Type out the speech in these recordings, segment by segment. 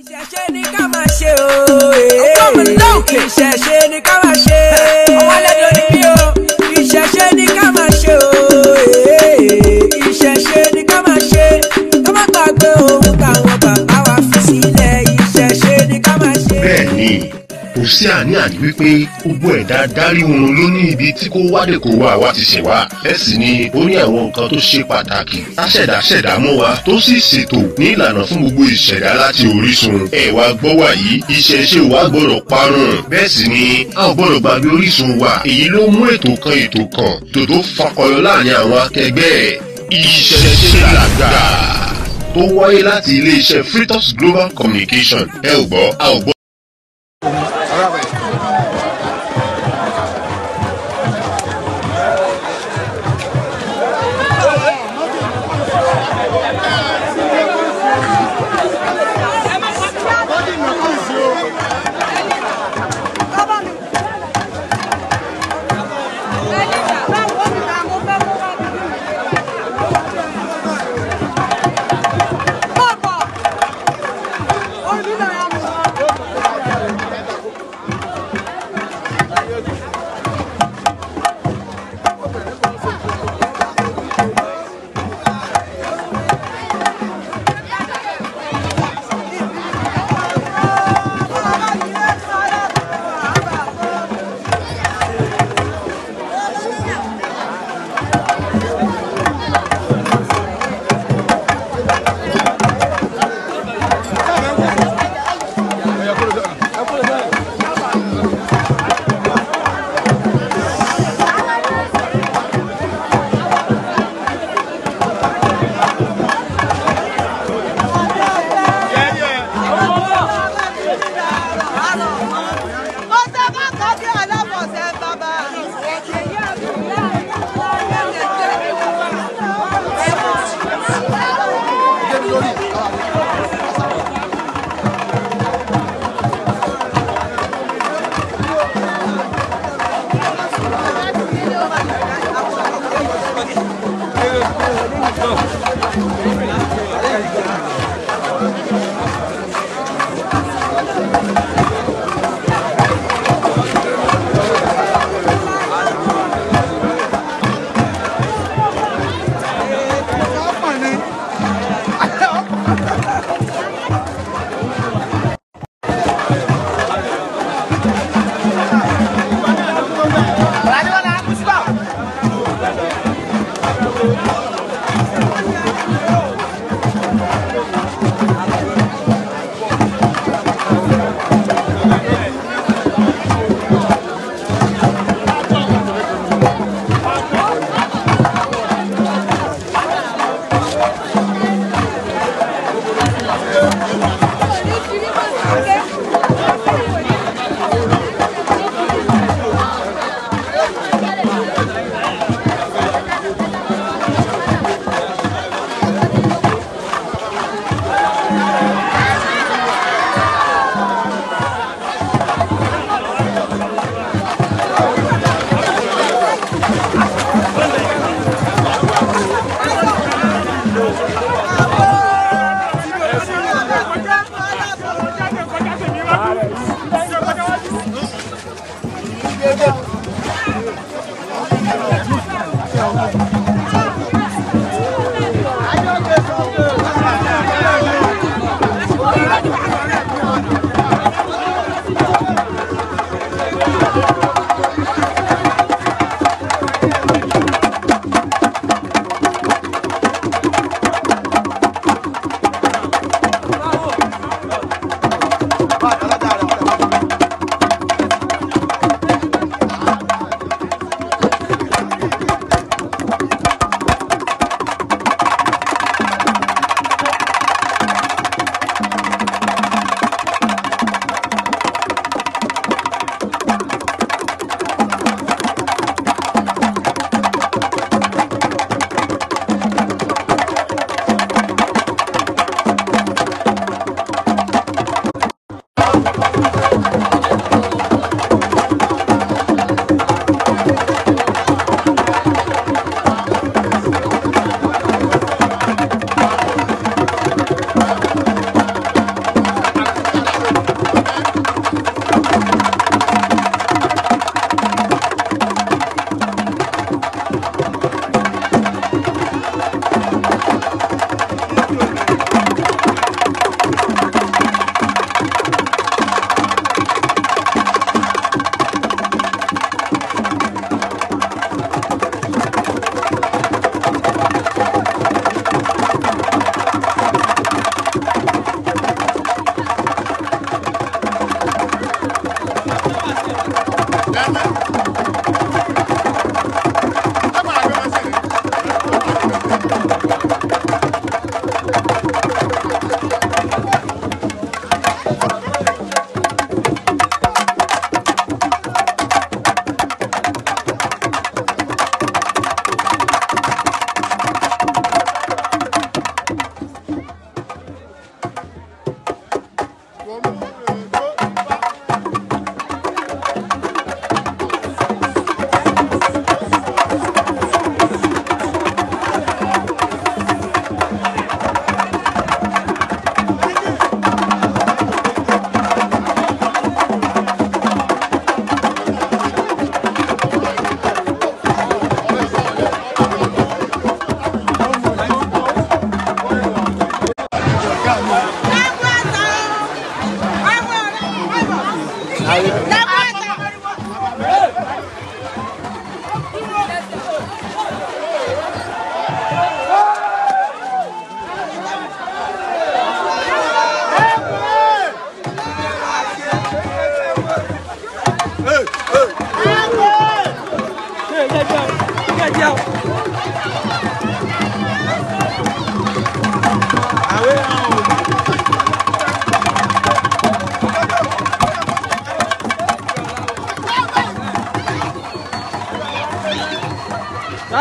ìṣẹ̀ṣe ni ká máa ṣe o. Eh. ìṣẹ̀ṣe ni ká máa ṣe. ọwọ́ lẹ́dọ̀ ni mí o. ìṣẹ̀ṣe ni ká máa ṣe o. Eh. ìṣẹ̀ṣe ni ká máa ṣe. ká má gbàgbé ohun táwọn bàbá wa fi sílẹ̀. ìṣẹ̀ṣe bẹ́ẹ̀ ni sí àní-àní wípé gbogbo ẹ̀dá dárí oorun ló ní ibi tí kò wádìí kò wá àwa ti ṣẹ̀ wá bẹ́ẹ̀ sì ni ó ní àwọn nǹkan tó ṣe pàtàkì táṣẹ̀dá ṣẹ̀dá mọ́ wa tó sì ṣètò ní ìlànà fún gbogbo ìṣẹ̀dá láti orísun ẹ̀ wá gbọ́ wà yìí ìṣẹ̀ṣe wa gbọ́dọ̀ parun bẹ́ẹ̀ sì ni a ò gbọ́dọ̀ gbàgbé orísun wa èyí ló mú ètò kan ètò kan tòótó fakọyọ láàrin àwọn akẹgbẹ́ ìṣẹ̀ṣe làgbà tó wáyé láti iléeṣẹ́ Fritos Global Communication ẹ ò gbọ́ a ò gbọ́ Thank you.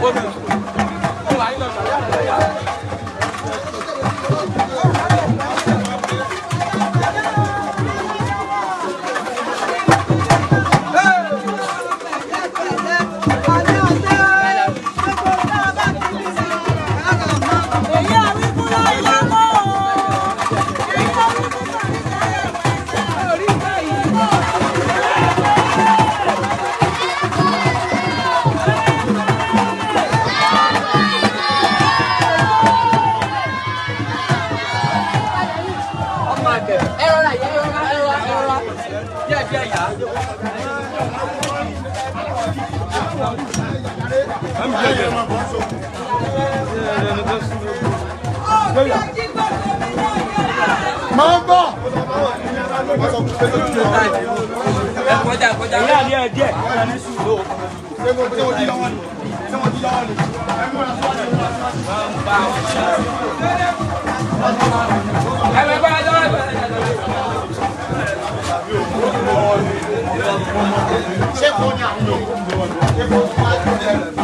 Bueno. Máa ń bọ̀. Ẹ kọjá kọjá. Ìyá ni ẹ díẹ̀. Ṣé mo ti lọ́wọ́ ni? Ṣé mo ti lọ́wọ́ ni? Ẹ múra sọ́ọ̀nì. Ẹ bẹ bá a lọ́wọ́. Ṣé kò ní àwọn yòókù? Ṣé kò ní àwọn yòókù?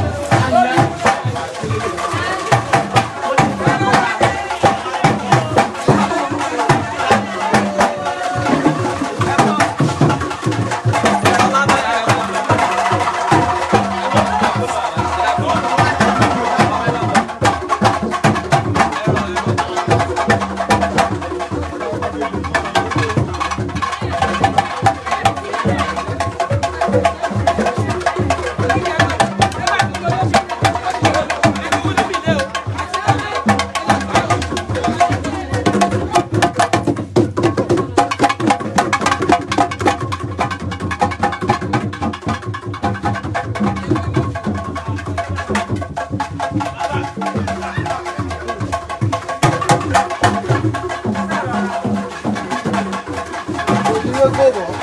Dedo.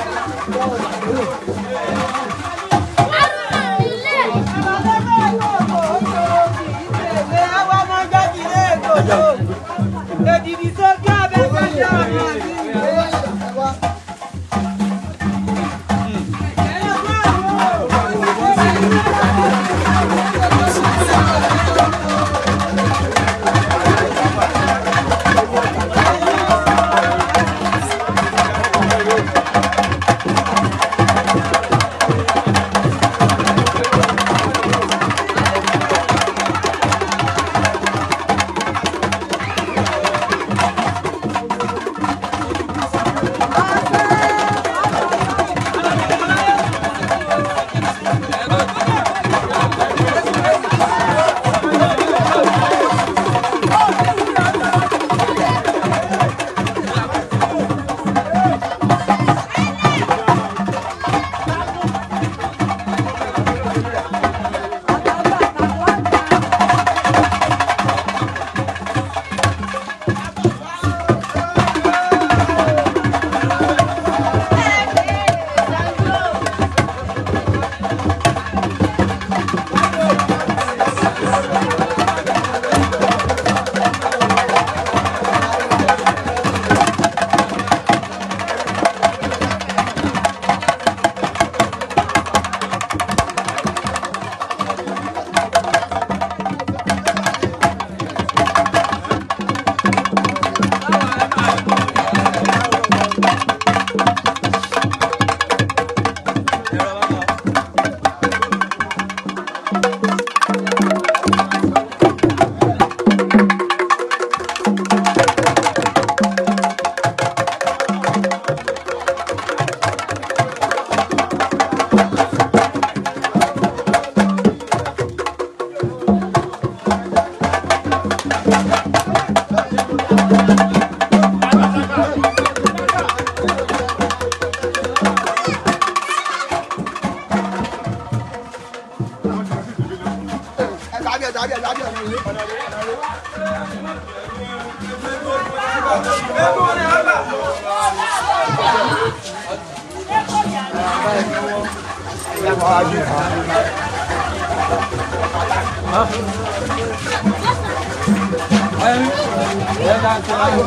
Dábìá dábìá dábìá ọmọ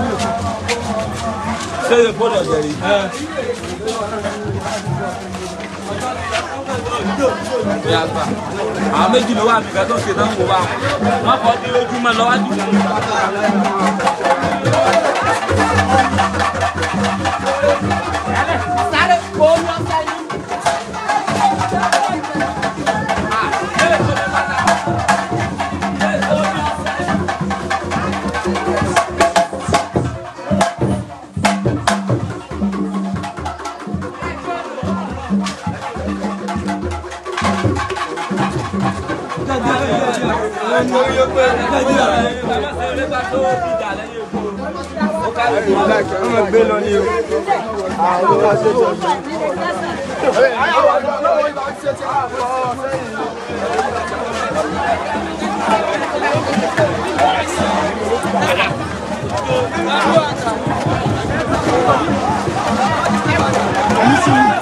ìlú. Ṣé ìpọ́nlọ̀ jẹ̀rí? ìyá gbà àwọn méjì ló wà mí kẹtọ ṣe tán kó bá wọn kọ bí ojúmọ lọwájú. Thank you. ọmọ gbé lọ Thank you.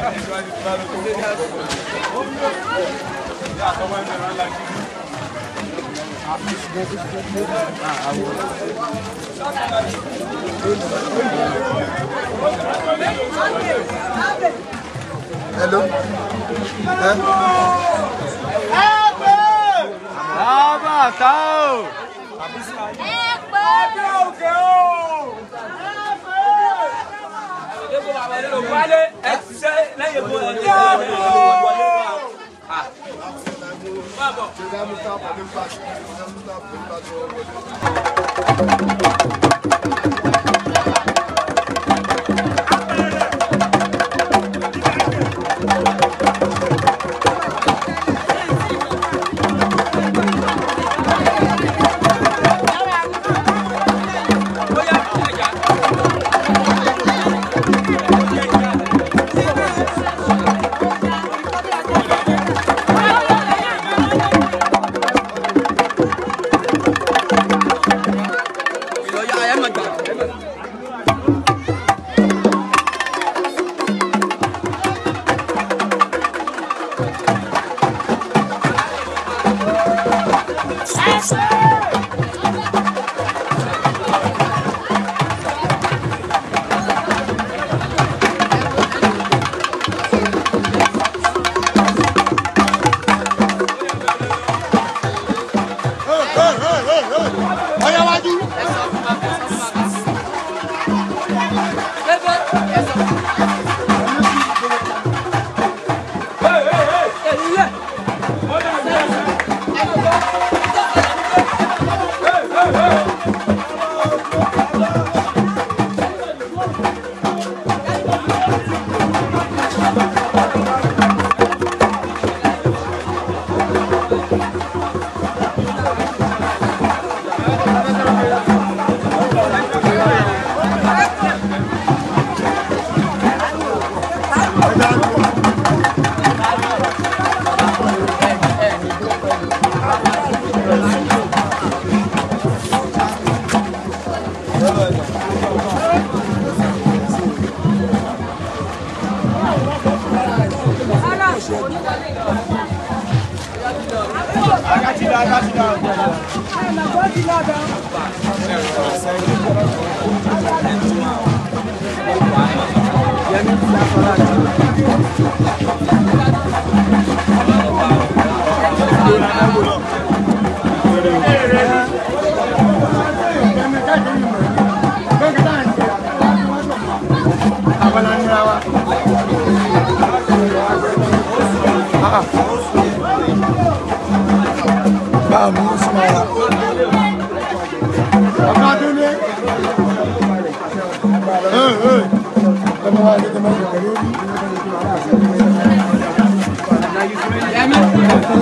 Hello? Abba! Abba! Abba! Abba! Abba! wálé ẹ ti ṣe lẹ́yìn bó ẹ ti ṣe lẹ́yìn bó wọlé wa. Thank you.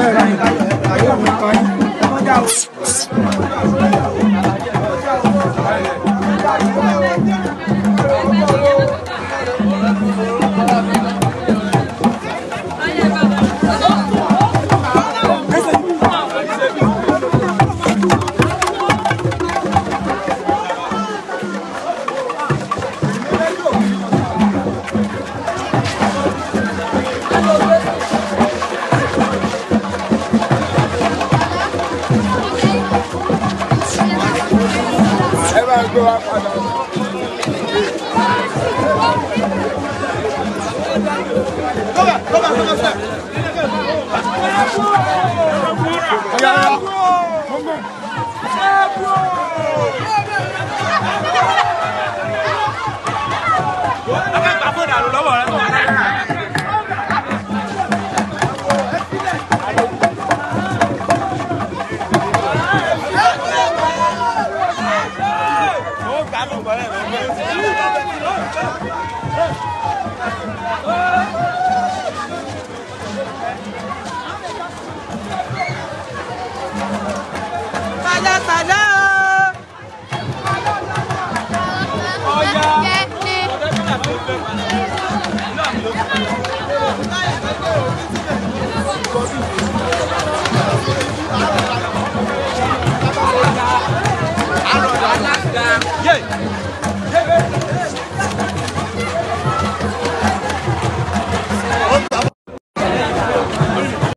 ẹlẹ́rìí ayé òun kan yìí wọ́n já Yeah.